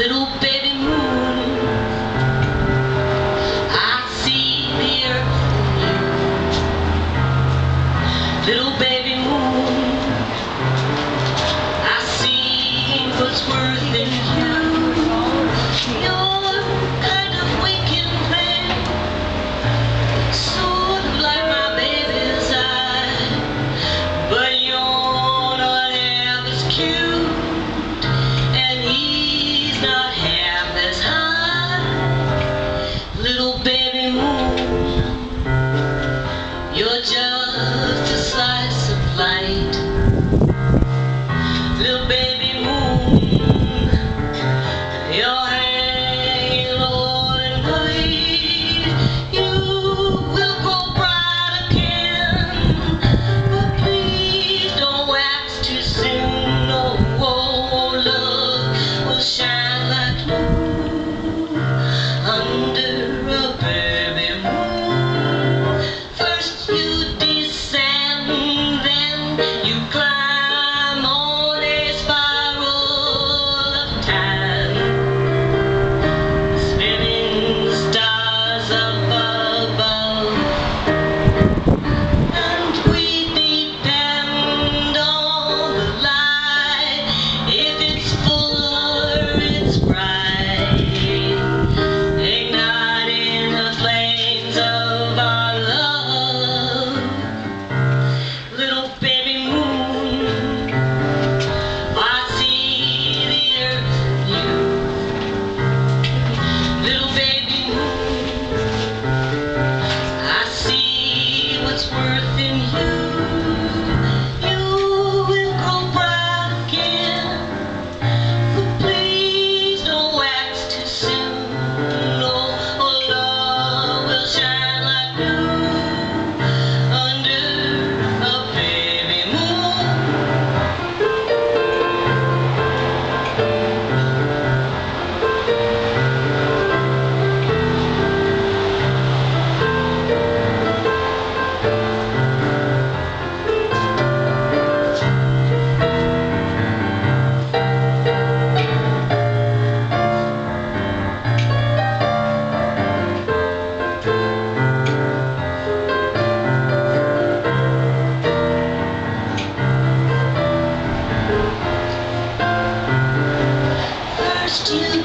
little baby moon. I see the earth. Little baby. to